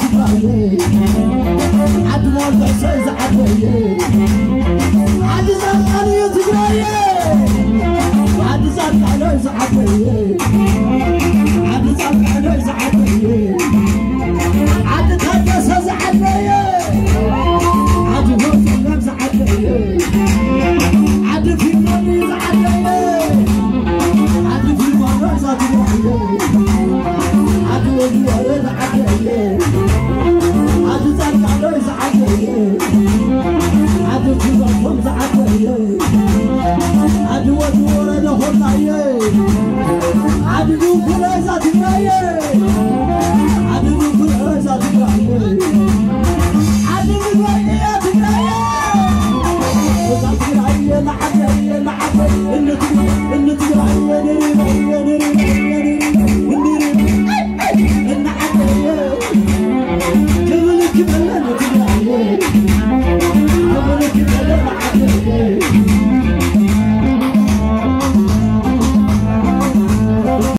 I adúláyé adúláyé ṣẹ́yìn adúláyé.